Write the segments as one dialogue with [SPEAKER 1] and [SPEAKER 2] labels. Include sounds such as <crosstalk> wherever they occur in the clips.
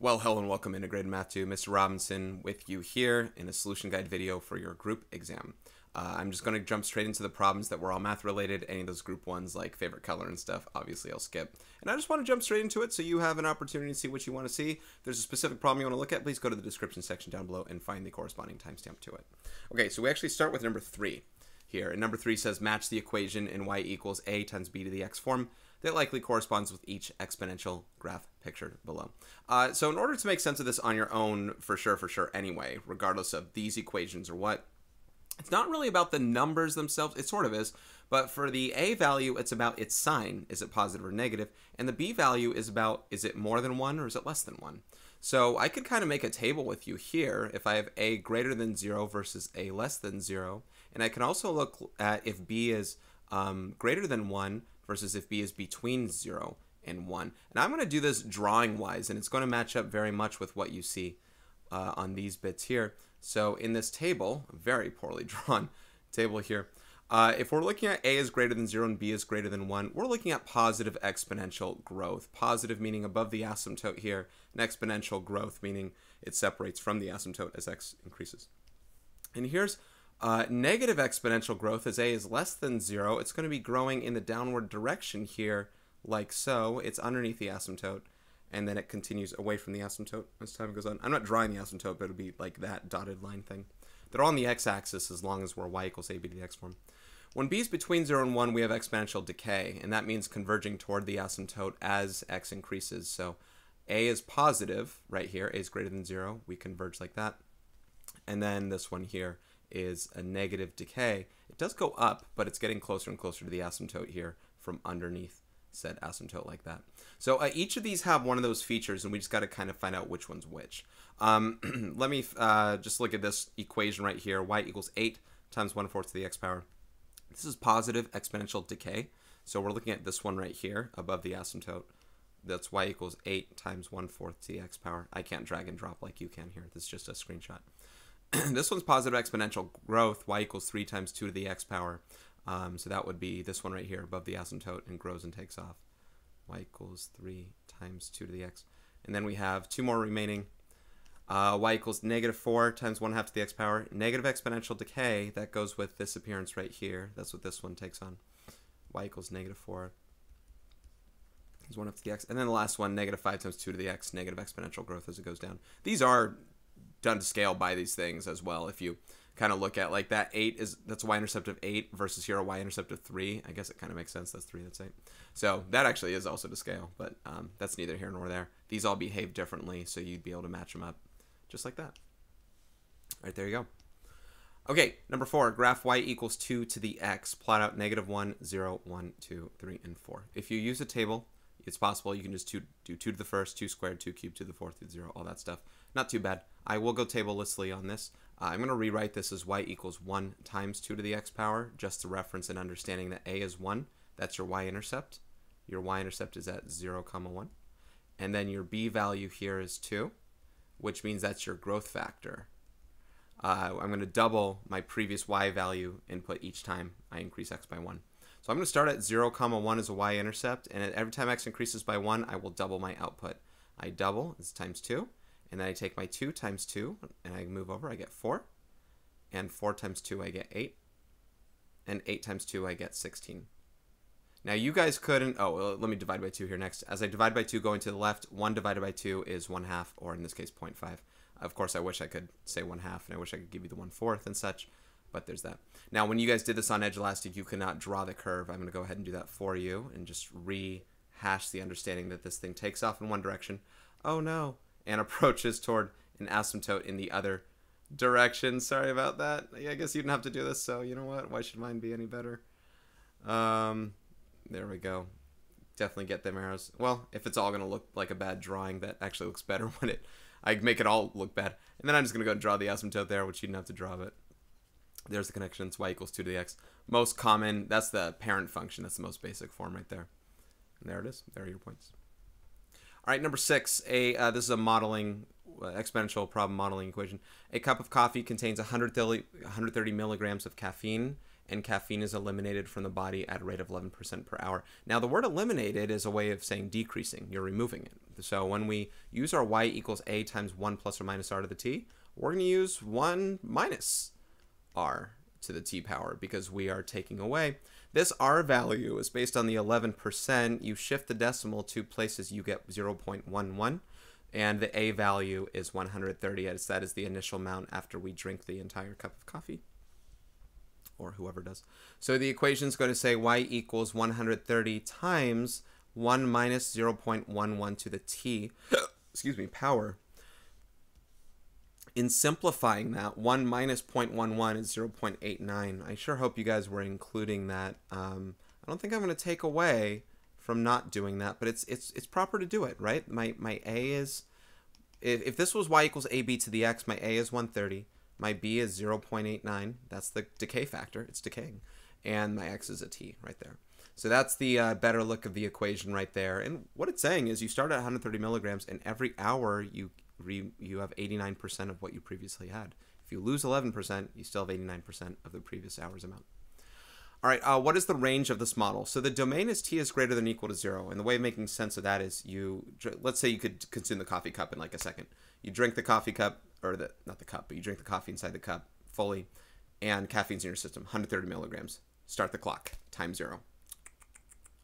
[SPEAKER 1] Well, hello and welcome Integrated Math 2. Mr. Robinson with you here in a solution guide video for your group exam. Uh, I'm just going to jump straight into the problems that were all math related. Any of those group ones like favorite color and stuff, obviously I'll skip. And I just want to jump straight into it so you have an opportunity to see what you want to see. If there's a specific problem you want to look at, please go to the description section down below and find the corresponding timestamp to it. Okay, so we actually start with number three here. And number three says match the equation in y equals a times b to the x form that likely corresponds with each exponential graph pictured below. Uh, so in order to make sense of this on your own, for sure, for sure, anyway, regardless of these equations or what, it's not really about the numbers themselves. It sort of is. But for the A value, it's about its sign. Is it positive or negative? And the B value is about is it more than 1 or is it less than 1? So I could kind of make a table with you here if I have A greater than 0 versus A less than 0. And I can also look at if B is um, greater than 1 versus if b is between 0 and 1. And I'm going to do this drawing wise, and it's going to match up very much with what you see uh, on these bits here. So in this table, very poorly <laughs> drawn table here, uh, if we're looking at a is greater than 0 and b is greater than 1, we're looking at positive exponential growth. Positive meaning above the asymptote here, and exponential growth meaning it separates from the asymptote as x increases. And here's uh, negative exponential growth as a is less than 0. It's going to be growing in the downward direction here, like so. It's underneath the asymptote, and then it continues away from the asymptote as time goes on. I'm not drawing the asymptote, but it'll be like that dotted line thing. They're on the x-axis as long as we're y equals ab to the x form. When b is between 0 and 1, we have exponential decay, and that means converging toward the asymptote as x increases. So a is positive right here, a is greater than 0. We converge like that. And then this one here is a negative decay. It does go up, but it's getting closer and closer to the asymptote here from underneath said asymptote like that. So uh, each of these have one of those features, and we just got to kind of find out which one's which. Um, <clears throat> let me uh, just look at this equation right here. y equals 8 times 1 fourth to the x power. This is positive exponential decay. So we're looking at this one right here above the asymptote. That's y equals 8 times 1 fourth to the x power. I can't drag and drop like you can here. This is just a screenshot. <clears throat> this one's positive exponential growth, y equals 3 times 2 to the x power. Um, so that would be this one right here above the asymptote and grows and takes off. y equals 3 times 2 to the x. And then we have two more remaining. Uh, y equals negative 4 times 1 half to the x power. Negative exponential decay, that goes with this appearance right here. That's what this one takes on. y equals negative 4 times 1 half to the x. And then the last one, negative 5 times 2 to the x, negative exponential growth as it goes down. These are done to scale by these things as well. If you kind of look at like that eight is that's y intercept of eight versus here a y-intercept of three. I guess it kind of makes sense. That's three. That's eight. So that actually is also to scale, but um, that's neither here nor there. These all behave differently, so you'd be able to match them up just like that. All right, there you go. Okay, number four, graph y equals 2 to the x. Plot out negative 1, 0, 1, 2, 3, and 4. If you use a table, it's possible you can just two, do 2 to the first, 2 squared, 2 cubed, to the fourth, to 0, all that stuff. Not too bad. I will go tablelessly on this. Uh, I'm going to rewrite this as y equals 1 times 2 to the x power, just to reference and understanding that a is 1. That's your y-intercept. Your y-intercept is at 0, comma 1. And then your b value here is 2, which means that's your growth factor. Uh, I'm going to double my previous y value input each time I increase x by 1. So I'm going to start at 0, comma 1 as a y-intercept, and every time x increases by 1, I will double my output. I double, it's times 2, and then I take my 2 times 2, and I move over, I get 4. And 4 times 2, I get 8. And 8 times 2, I get 16. Now you guys couldn't, oh, well, let me divide by 2 here next. As I divide by 2 going to the left, 1 divided by 2 is 1 half, or in this case 0.5. Of course, I wish I could say 1 half, and I wish I could give you the 1 fourth and such, but there's that. Now, when you guys did this on Edulastic, you could not draw the curve. I'm going to go ahead and do that for you and just rehash the understanding that this thing takes off in one direction. Oh no, and <laughs> approaches toward an asymptote in the other direction. Sorry about that. I guess you didn't have to do this, so you know what? Why should mine be any better? Um, there we go. Definitely get them arrows. Well, if it's all going to look like a bad drawing, that actually looks better <laughs> when it I make it all look bad. And then I'm just going to go and draw the asymptote there, which you didn't have to draw, but there's the connection. It's y equals 2 to the x. Most common, that's the parent function. That's the most basic form right there. And there it is. There are your points. All right, number six. A uh, this is a modeling uh, exponential problem modeling equation. A cup of coffee contains 130, 130 milligrams of caffeine, and caffeine is eliminated from the body at a rate of 11% per hour. Now, the word eliminated is a way of saying decreasing. You're removing it So when we use our y equals a times 1 plus or minus r to the t, we're going to use 1 minus r to the t power because we are taking away. This r value is based on the 11%. You shift the decimal two places, you get 0.11. And the a value is 130, as that is the initial amount after we drink the entire cup of coffee or whoever does. So the equation is going to say y equals 130 times 1 minus 0.11 to the t, <coughs> excuse me, power. In simplifying that, 1 minus 0.11 is 0.89. I sure hope you guys were including that. Um, I don't think I'm going to take away from not doing that, but it's it's it's proper to do it, right? My my a is if, if this was y equals ab to the x, my a is 130, my b is 0.89. That's the decay factor. It's decaying, and my x is a t right there. So that's the uh, better look of the equation right there. And what it's saying is you start at 130 milligrams, and every hour you re, you have 89% of what you previously had. If you lose 11%, you still have 89% of the previous hour's amount. All right, uh, what is the range of this model? So the domain is t is greater than or equal to zero, and the way of making sense of that is you, let's say you could consume the coffee cup in like a second. You drink the coffee cup, or the not the cup, but you drink the coffee inside the cup fully, and caffeine's in your system, 130 milligrams. Start the clock, time zero.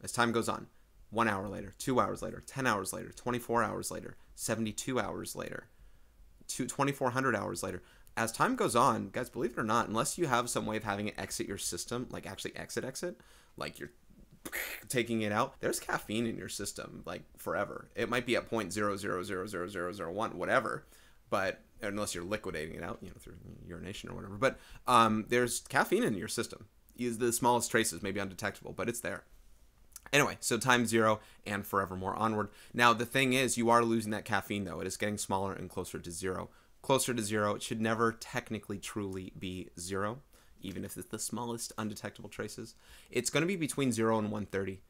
[SPEAKER 1] As time goes on, one hour later, two hours later, 10 hours later, 24 hours later, 72 hours later, to 2400 hours later. As time goes on, guys, believe it or not, unless you have some way of having it exit your system, like actually exit, exit, like you're <laughs> taking it out, there's caffeine in your system like forever. It might be at point zero zero zero zero zero zero one, whatever, but unless you're liquidating it out, you know, through urination or whatever. But um, there's caffeine in your system. Is the smallest traces, maybe undetectable, but it's there. Anyway, so time zero and forevermore onward. Now, the thing is, you are losing that caffeine, though. It is getting smaller and closer to zero. Closer to zero, it should never technically truly be zero, even if it's the smallest undetectable traces. It's going to be between zero and 130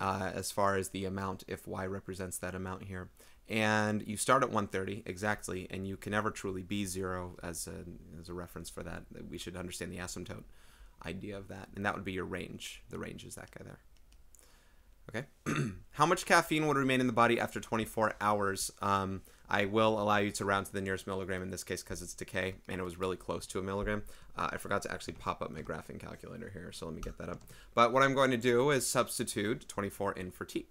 [SPEAKER 1] uh, as far as the amount, if y represents that amount here. And you start at 130 exactly, and you can never truly be zero as a, as a reference for that. We should understand the asymptote idea of that. And that would be your range. The range is that guy there. Okay. <clears throat> How much caffeine would remain in the body after 24 hours? Um, I will allow you to round to the nearest milligram in this case because it's decay and it was really close to a milligram. Uh, I forgot to actually pop up my graphing calculator here, so let me get that up. But what I'm going to do is substitute 24 in for t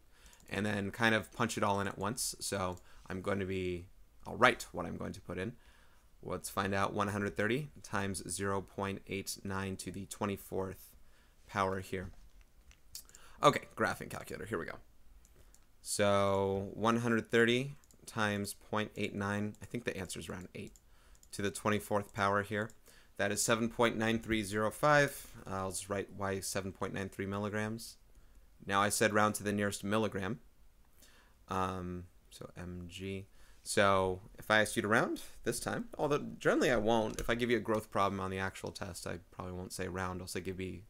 [SPEAKER 1] and then kind of punch it all in at once. So I'm going to be, I'll write what I'm going to put in. Let's find out 130 times 0.89 to the 24th power here. Okay, graphing calculator. Here we go. So 130 times 0.89. I think the answer is around 8 to the 24th power here. That is 7.9305. I'll just write y 7.93 milligrams. Now I said round to the nearest milligram. Um, so mg. So if I ask you to round this time, although generally I won't. If I give you a growth problem on the actual test, I probably won't say round. I'll say give me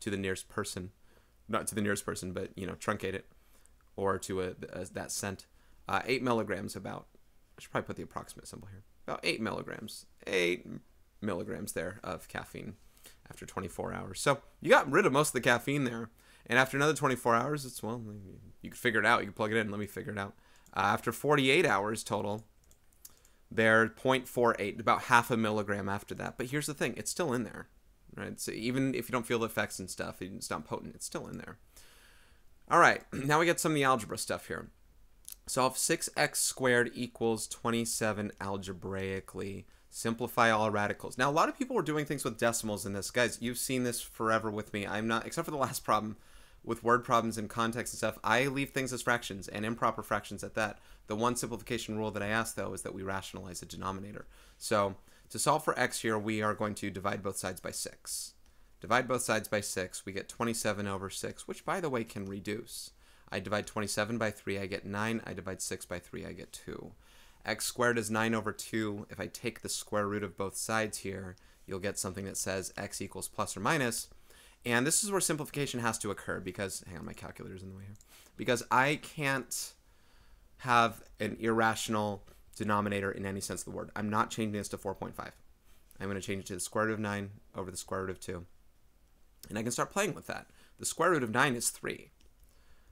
[SPEAKER 1] to the nearest person not to the nearest person, but you know, truncate it, or to a, a that cent. Uh, eight milligrams about. I should probably put the approximate symbol here. About eight milligrams. Eight milligrams there of caffeine after 24 hours. So you got rid of most of the caffeine there. And after another 24 hours, it's well, you can figure it out. You can plug it in. Let me figure it out. Uh, after 48 hours total, they're 0.48, about half a milligram after that. But here's the thing: it's still in there right? So even if you don't feel the effects and stuff, it's not potent, it's still in there. All right, <clears throat> now we get some of the algebra stuff here. Solve 6x squared equals 27 algebraically. Simplify all radicals. Now, a lot of people were doing things with decimals in this. Guys, you've seen this forever with me. I'm not, except for the <laughs> last problem with word problems and context and stuff, I leave things as fractions and improper fractions at that. The one simplification rule that I ask, though, is that we rationalize the denominator. So to solve for x here, we are going to divide both sides by 6. Divide both sides by 6, we get 27 over 6, which, by the way, can reduce. I divide 27 by 3, I get 9. I divide 6 by 3, I get 2. x squared is 9 over 2. If I take the square root of both sides here, you'll get something that says x equals plus or minus. And this is where simplification has to occur because, hang on, my calculator's in the way here. Because I can't have an irrational denominator in any sense of the word. I'm not changing this to 4.5. I'm going to change it to the square root of 9 over the square root of 2. And I can start playing with that. The square root of 9 is 3.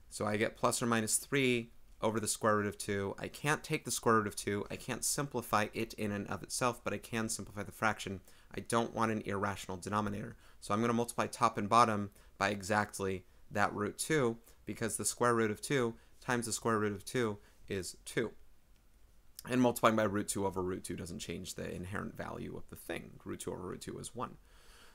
[SPEAKER 1] So I get plus or minus 3 over the square root of 2. I can't take the square root of 2. I can't simplify it in and of itself, but I can simplify the fraction. I don't want an irrational denominator. So I'm going to multiply top and bottom by exactly that root 2 because the square root of 2 times the square root of 2 is 2. And multiplying by root 2 over root 2 doesn't change the inherent value of the thing. Root 2 over root 2 is 1.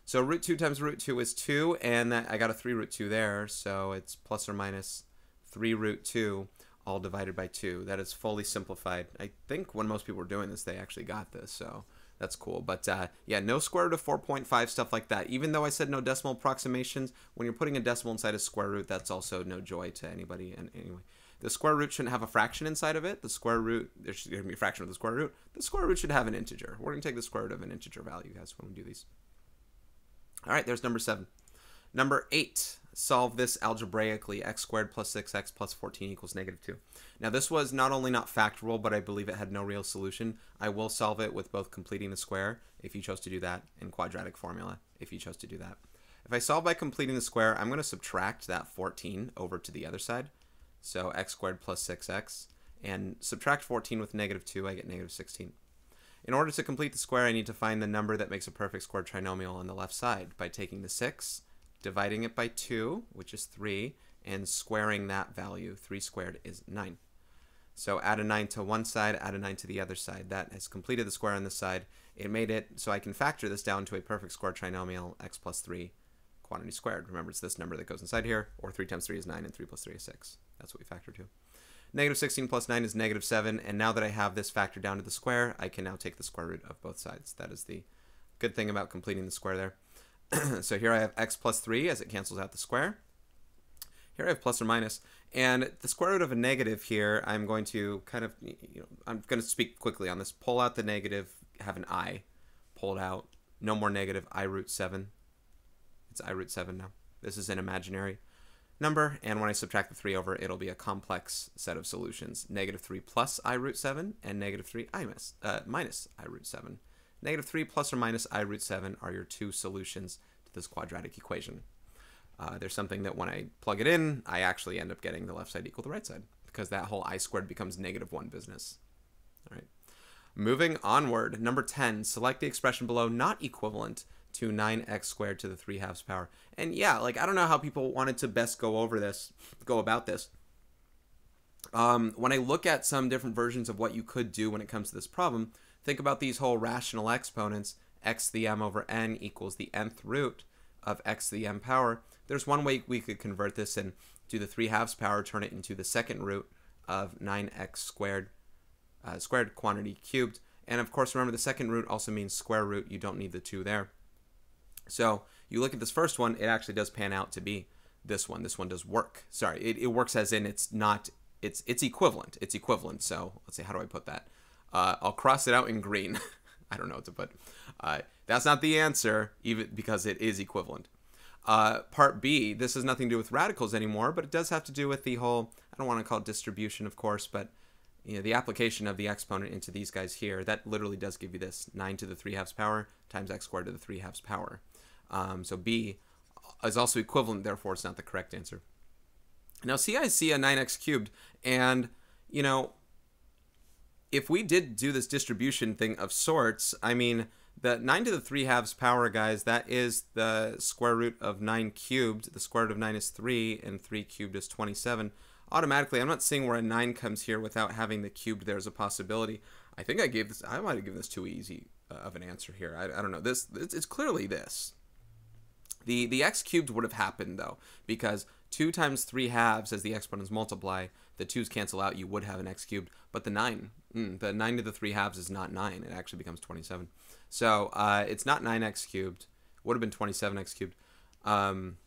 [SPEAKER 1] So root 2 times root 2 is 2, and that, I got a 3 root 2 there, so it's plus or minus 3 root 2 all divided by 2. That is fully simplified. I think when most people were doing this, they actually got this, so that's cool. But uh, yeah, no square root of 4.5, stuff like that. Even though I said no decimal approximations, when you're putting a decimal inside a square root, that's also no joy to anybody. And anyway, the square root shouldn't have a fraction inside of it. The square root, there's going to be a fraction of the square root. The square root should have an integer. We're going to take the square root of an integer value, guys, when we do these. All right, there's number seven. Number eight, solve this algebraically. x squared plus 6x plus 14 equals negative 2. Now this was not only not factorable, but I believe it had no real solution. I will solve it with both completing the square, if you chose to do that, and quadratic formula, if you chose to do that. If I solve by completing the square, I'm going to subtract that 14 over to the other side. So x squared plus 6x. And subtract 14 with negative 2, I get negative 16. In order to complete the square, I need to find the number that makes a perfect square trinomial on the left side by taking the 6, dividing it by 2, which is 3, and squaring that value. 3 squared is 9. So add a 9 to one side, add a 9 to the other side. That has completed the square on this side. It made it so I can factor this down to a perfect square trinomial, x plus 3 quantity squared. Remember, it's this number that goes inside here, or 3 times 3 is 9, and 3 plus 3 is 6. That's what we factor to. Negative 16 plus 9 is negative 7, and now that I have this factor down to the square, I can now take the square root of both sides. That is the good thing about completing the square there. <clears throat> so here I have x plus 3 as it cancels out the square. Here I have plus or minus, and the square root of a negative here, I'm going to kind of, you know, I'm going to speak quickly on this. Pull out the negative, have an i, pull it out. No more negative, i root 7. It's i root 7 now. This is an imaginary number, and when I subtract the 3 over, it'll be a complex set of solutions. Negative 3 plus i root 7, and negative 3 i minus, uh, minus i root 7. Negative 3 plus or minus i root 7 are your two solutions to this quadratic equation. Uh, there's something that when I plug it in, I actually end up getting the left side equal to the right side because that whole i squared becomes negative 1 business. All right. Moving onward, number 10, select the expression below not equivalent to 9x squared to the 3 halves power. And yeah, like I don't know how people wanted to best go over this, go about this. Um, when I look at some different versions of what you could do when it comes to this problem, think about these whole rational exponents, x to the m over n equals the nth root of x to the m power. There's one way we could convert this and do the 3 halves power, turn it into the second root of 9x squared, uh, squared quantity cubed. And of course, remember the second root also means square root. You don't need the 2 there. So you look at this first one, it actually does pan out to be this one. This one does work. Sorry, it, it works as in it's not, it's it's equivalent. It's equivalent. So let's see, how do I put that? Uh, I'll cross it out in green. <laughs> I don't know what to put. Uh, that's not the answer, even because it is equivalent. Uh, part B, this has nothing to do with radicals anymore, but it does have to do with the whole, I don't want to call it distribution, of course, but you know, the application of the exponent into these guys here, that literally does give you this 9 to the 3 halves power times x squared to the 3 halves power. Um, so B is also equivalent, therefore it's not the correct answer. Now see, I see a 9x cubed, and, you know, if we did do this distribution thing of sorts, I mean, the 9 to the 3 halves power, guys, that is the square root of 9 cubed. The square root of 9 is 3, and 3 cubed is 27. Automatically, I'm not seeing where a 9 comes here without having the cubed there as a possibility. I think I gave this, I might have given this too easy uh, of an answer here. I, I don't know. This, it's, it's clearly this. The, the x cubed would have happened, though, because 2 times 3 halves, as the exponents multiply, the 2's cancel out, you would have an x cubed. But the 9, mm, the 9 to the 3 halves is not 9. It actually becomes 27. So uh, it's not 9x cubed. Would have been 27x cubed. Um,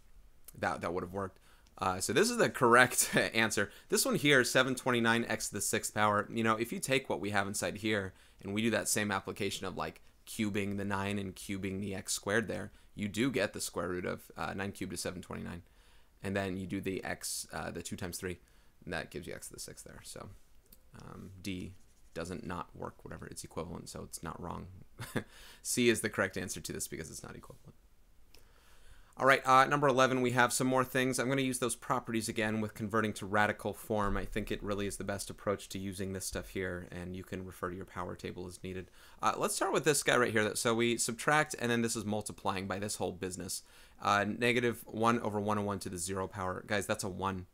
[SPEAKER 1] that, that would have worked. Uh, so this is the correct <laughs> answer. This one here, 729x to the sixth power. You know, if you take what we have inside here and we do that same application of like cubing the 9 and cubing the x squared there, you do get the square root of uh, 9 cubed is 729. And then you do the x, uh, the 2 times 3, and that gives you x to the 6th there. So um, D doesn't not work, whatever. It's equivalent, so it's not wrong. <laughs> C is the correct answer to this because it's not equivalent. All right, uh, number 11, we have some more things. I'm going to use those properties again with converting to radical form. I think it really is the best approach to using this stuff here, and you can refer to your power table as needed. Uh, let's start with this guy right here. So we subtract, and then this is multiplying by this whole business. Uh, negative 1 over 1 and 1 to the 0 power. Guys, that's a 1.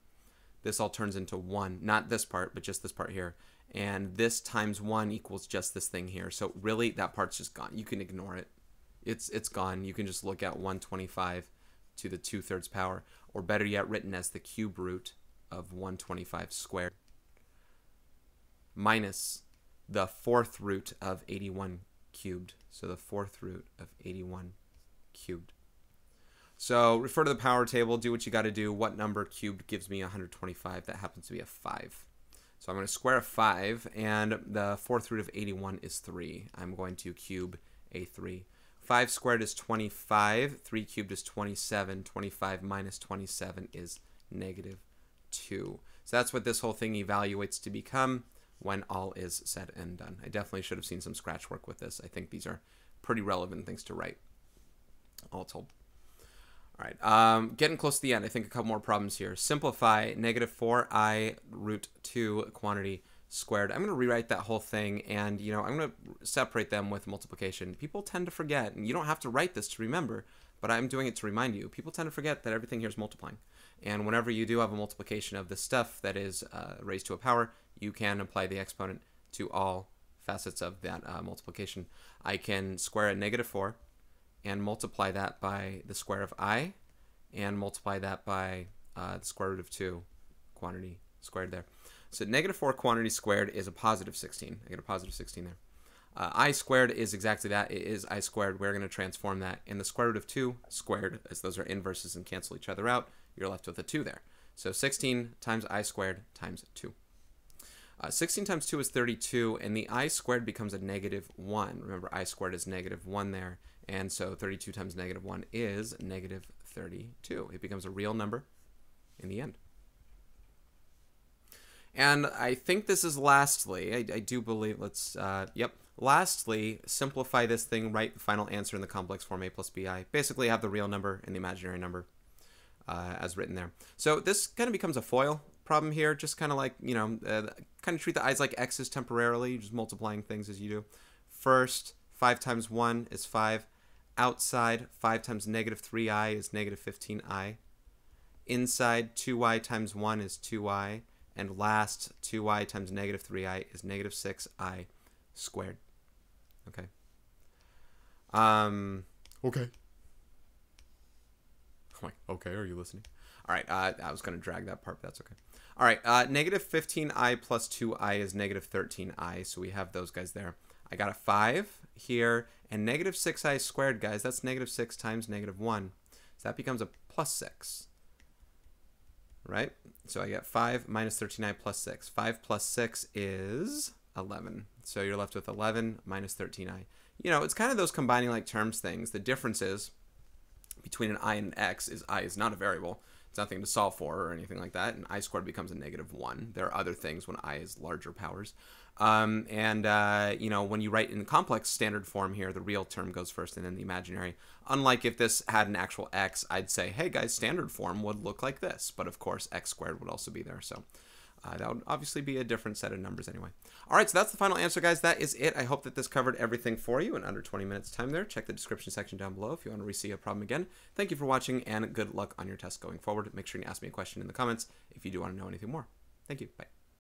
[SPEAKER 1] This all turns into 1. Not this part, but just this part here. And this times 1 equals just this thing here. So really, that part's just gone. You can ignore it it's it's gone. You can just look at 125 to the 2 thirds power, or better yet, written as the cube root of 125 squared minus the fourth root of 81 cubed. So the fourth root of 81 cubed. So refer to the power table, do what you got to do. What number cubed gives me 125? That happens to be a 5. So I'm going to square a 5, and the fourth root of 81 is 3. I'm going to cube a 3. 5 squared is 25. 3 cubed is 27. 25 minus 27 is negative 2. So that's what this whole thing evaluates to become when all is said and done. I definitely should have seen some scratch work with this. I think these are pretty relevant things to write, all told. All right, um, getting close to the end. I think a couple more problems here. Simplify negative 4i root 2 quantity squared. I'm going to rewrite that whole thing and, you know, I'm going to separate them with multiplication. People tend to forget, and you don't have to write this to remember, but I'm doing it to remind you. People tend to forget that everything here is multiplying. And whenever you do have a multiplication of this stuff that is uh, raised to a power, you can apply the exponent to all facets of that uh, multiplication. I can square a negative 4 and multiply that by the square of i and multiply that by uh, the square root of 2 quantity squared there. So negative 4 quantity squared is a positive 16. I get a positive 16 there. Uh, i squared is exactly that. It is i squared. We're going to transform that. And the square root of 2 squared, as those are inverses and cancel each other out, you're left with a 2 there. So 16 times i squared times 2. Uh, 16 times 2 is 32, and the i squared becomes a negative 1. Remember, i squared is negative 1 there, and so 32 times negative 1 is negative 32. It becomes a real number in the end. And I think this is lastly, I, I do believe, let's, uh, yep. Lastly, simplify this thing, write the final answer in the complex form a plus bi. Basically have the real number and the imaginary number uh, as written there. So this kind of becomes a FOIL problem here, just kind of like, you know, uh, kind of treat the i's like x's temporarily, just multiplying things as you do. First, 5 times 1 is 5. Outside, 5 times negative 3i is negative 15i. Inside, 2i times 1 is 2i and last 2i times negative 3i is negative 6i squared. Okay. Um,
[SPEAKER 2] okay.
[SPEAKER 1] I'm like, okay, are you listening? All right, uh, I was going to drag that part, but that's okay. All right, uh, negative 15i plus 2i is negative 13i, so we have those guys there. I got a 5 here, and negative 6i squared, guys, that's negative 6 times negative 1. So that becomes a plus 6 right? So I get 5 minus 39 plus 6. 5 plus 6 is 11. So you're left with 11 minus 13i. You know, it's kind of those combining like terms things. The difference is between an i and an x is i is not a variable. It's nothing to solve for or anything like that. And i squared becomes a negative 1. There are other things when i is larger powers. Um, and, uh, you know, when you write in complex standard form here, the real term goes first and then the imaginary. Unlike if this had an actual x, I'd say, hey guys, standard form would look like this. But of course, x squared would also be there. So uh, that would obviously be a different set of numbers anyway. All right, so that's the final answer, guys. That is it. I hope that this covered everything for you in under 20 minutes time there. Check the description section down below if you want to re-see a problem again. Thank you for watching, and good luck on your test going forward. Make sure you ask me a question in the comments if you do want to know anything more. Thank you. Bye.